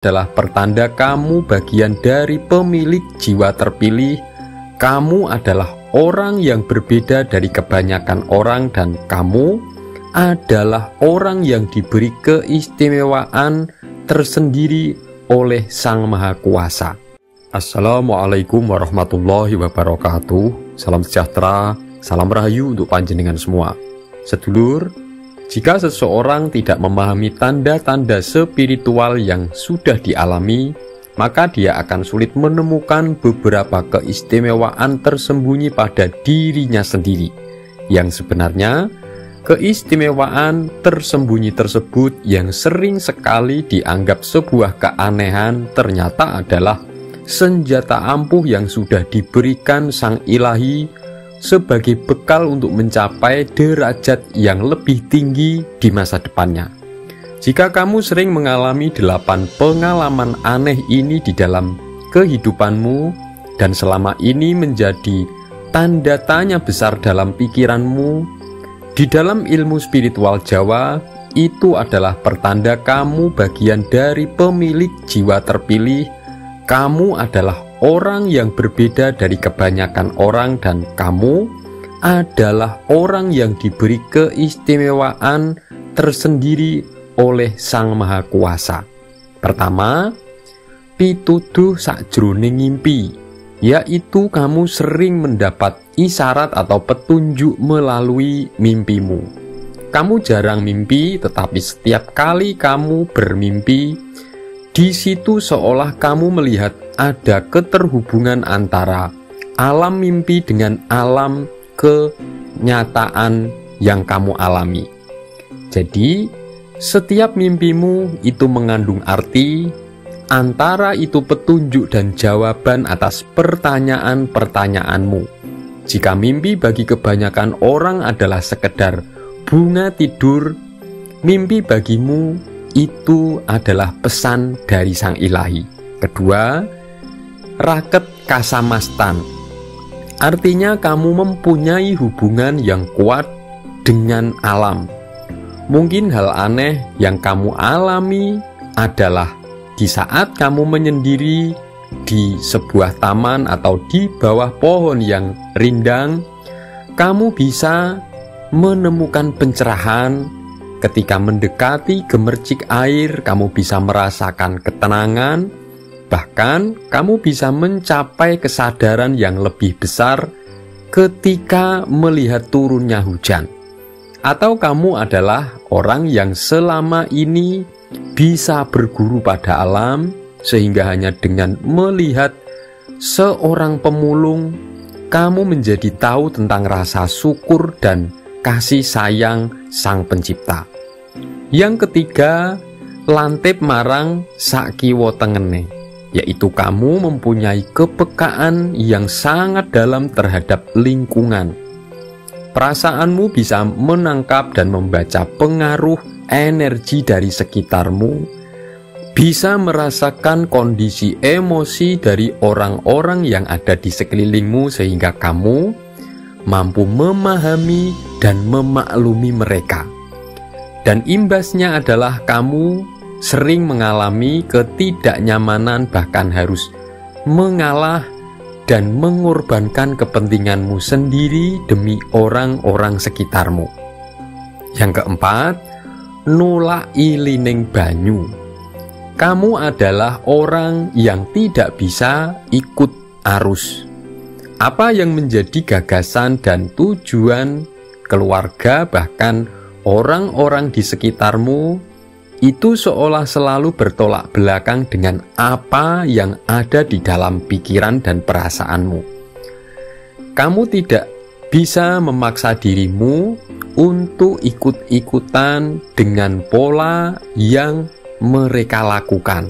adalah pertanda kamu bagian dari pemilik jiwa terpilih. Kamu adalah orang yang berbeda dari kebanyakan orang, dan kamu adalah orang yang diberi keistimewaan tersendiri oleh Sang Maha Kuasa. Assalamualaikum warahmatullahi wabarakatuh. Salam sejahtera, salam rahayu untuk panjenengan semua. Sedulur, jika seseorang tidak memahami tanda-tanda spiritual yang sudah dialami, maka dia akan sulit menemukan beberapa keistimewaan tersembunyi pada dirinya sendiri. Yang sebenarnya, keistimewaan tersembunyi tersebut yang sering sekali dianggap sebuah keanehan ternyata adalah senjata ampuh yang sudah diberikan Sang Ilahi sebagai bekal untuk mencapai derajat yang lebih tinggi di masa depannya. Jika kamu sering mengalami delapan pengalaman aneh ini di dalam kehidupanmu dan selama ini menjadi tanda tanya besar dalam pikiranmu, di dalam ilmu spiritual Jawa itu adalah pertanda kamu bagian dari pemilik jiwa terpilih. Kamu adalah orang yang berbeda dari kebanyakan orang, dan kamu adalah orang yang diberi keistimewaan tersendiri oleh Sang Maha Kuasa. Pertama, pituduh sakjroning ngimpi, yaitu kamu sering mendapat isyarat atau petunjuk melalui mimpimu. Kamu jarang mimpi, tetapi setiap kali kamu bermimpi, di situ seolah kamu melihat ada keterhubungan antara alam mimpi dengan alam kenyataan yang kamu alami. Jadi, setiap mimpimu itu mengandung arti, antara itu petunjuk dan jawaban atas pertanyaan-pertanyaanmu. Jika mimpi bagi kebanyakan orang adalah sekedar bunga tidur, mimpi bagimu itu adalah pesan dari Sang Ilahi. Kedua, raket kasamastan. Artinya kamu mempunyai hubungan yang kuat dengan alam. Mungkin hal aneh yang kamu alami adalah di saat kamu menyendiri di sebuah taman atau di bawah pohon yang rindang, kamu bisa menemukan pencerahan Ketika mendekati gemercik air, kamu bisa merasakan ketenangan, bahkan kamu bisa mencapai kesadaran yang lebih besar ketika melihat turunnya hujan. Atau kamu adalah orang yang selama ini bisa berguru pada alam, sehingga hanya dengan melihat seorang pemulung, kamu menjadi tahu tentang rasa syukur dan kasih sayang Sang Pencipta. Yang ketiga, lantip marang sakiwo tengene, yaitu kamu mempunyai kepekaan yang sangat dalam terhadap lingkungan. Perasaanmu bisa menangkap dan membaca pengaruh energi dari sekitarmu, bisa merasakan kondisi emosi dari orang-orang yang ada di sekelilingmu, sehingga kamu mampu memahami dan memaklumi mereka. Dan imbasnya adalah kamu sering mengalami ketidaknyamanan, bahkan harus mengalah dan mengorbankan kepentinganmu sendiri demi orang-orang sekitarmu. Yang keempat, nolak ilining banyu. Kamu adalah orang yang tidak bisa ikut arus apa yang menjadi gagasan dan tujuan keluarga, bahkan orang-orang di sekitarmu, itu seolah selalu bertolak belakang dengan apa yang ada di dalam pikiran dan perasaanmu. Kamu tidak bisa memaksa dirimu untuk ikut-ikutan dengan pola yang mereka lakukan,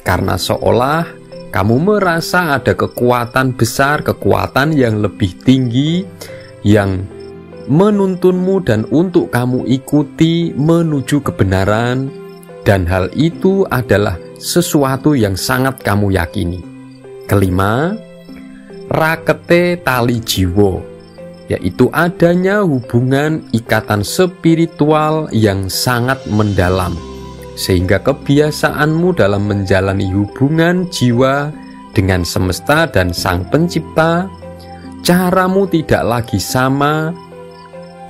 karena seolah kamu merasa ada kekuatan besar, kekuatan yang lebih tinggi yang menuntunmu dan untuk kamu ikuti menuju kebenaran dan hal itu adalah sesuatu yang sangat kamu yakini. Kelima, rakete tali jiwo, yaitu adanya hubungan ikatan spiritual yang sangat mendalam sehingga kebiasaanmu dalam menjalani hubungan jiwa dengan semesta dan Sang Pencipta, caramu tidak lagi sama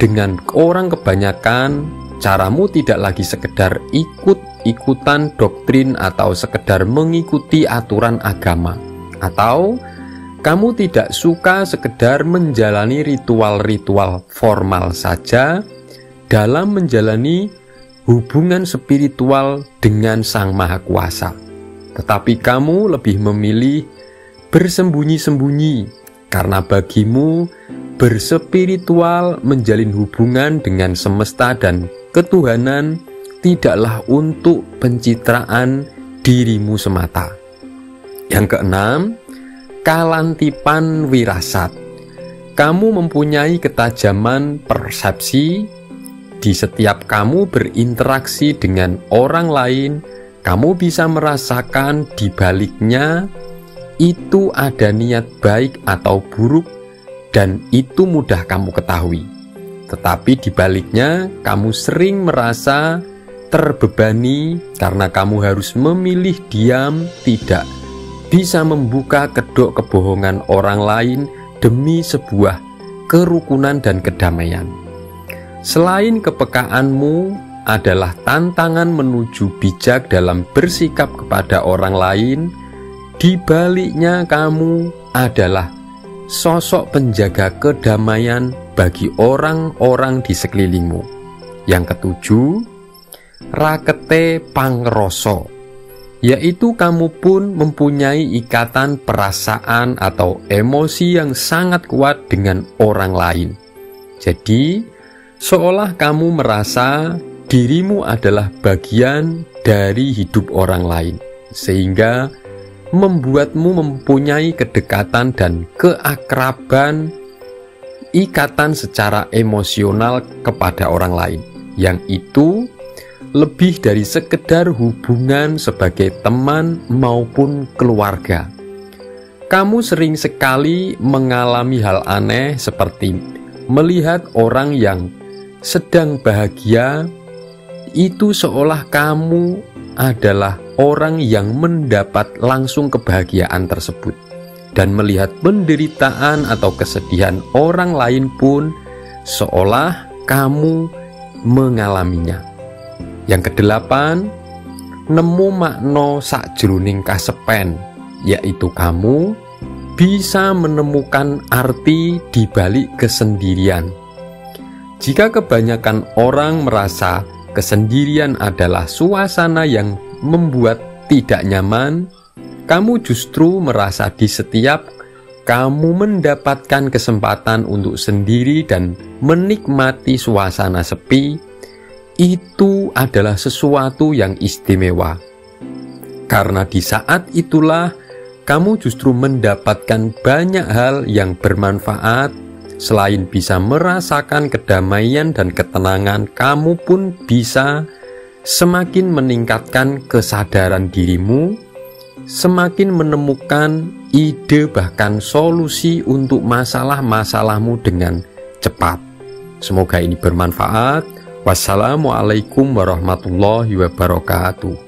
dengan orang kebanyakan. Caramu tidak lagi sekedar ikut-ikutan doktrin atau sekedar mengikuti aturan agama, atau kamu tidak suka sekedar menjalani ritual-ritual formal saja dalam menjalani hubungan spiritual dengan Sang Maha Kuasa, tetapi kamu lebih memilih bersembunyi-sembunyi karena bagimu berspiritual menjalin hubungan dengan semesta dan ketuhanan tidaklah untuk pencitraan dirimu semata. Yang keenam, kalantipan wirasat. Kamu mempunyai ketajaman persepsi di setiap kamu berinteraksi dengan orang lain, kamu bisa merasakan di baliknya itu ada niat baik atau buruk dan itu mudah kamu ketahui. Tetapi di baliknya kamu sering merasa terbebani karena kamu harus memilih diam, tidak bisa membuka kedok kebohongan orang lain demi sebuah kerukunan dan kedamaian. Selain kepekaanmu adalah tantangan menuju bijak dalam bersikap kepada orang lain, di baliknya kamu adalah sosok penjaga kedamaian bagi orang-orang di sekelilingmu. Yang ketujuh, rakete pangroso, yaitu kamu pun mempunyai ikatan perasaan atau emosi yang sangat kuat dengan orang lain. Jadi, seolah kamu merasa dirimu adalah bagian dari hidup orang lain, sehingga membuatmu mempunyai kedekatan dan keakraban ikatan secara emosional kepada orang lain, yang itu lebih dari sekedar hubungan sebagai teman maupun keluarga. Kamu sering sekali mengalami hal aneh seperti melihat orang yang sedang bahagia, itu seolah kamu adalah orang yang mendapat langsung kebahagiaan tersebut, dan melihat penderitaan atau kesedihan orang lain pun seolah kamu mengalaminya. Yang kedelapan, nemu makno sakjroning kasepen, yaitu kamu bisa menemukan arti di balik kesendirian jika kebanyakan orang merasa kesendirian adalah suasana yang membuat tidak nyaman, kamu justru merasa di setiap kamu mendapatkan kesempatan untuk sendiri dan menikmati suasana sepi, itu adalah sesuatu yang istimewa. Karena di saat itulah kamu justru mendapatkan banyak hal yang bermanfaat Selain bisa merasakan kedamaian dan ketenangan, kamu pun bisa semakin meningkatkan kesadaran dirimu, semakin menemukan ide, bahkan solusi untuk masalah-masalahmu dengan cepat. Semoga ini bermanfaat. Wassalamualaikum warahmatullahi wabarakatuh.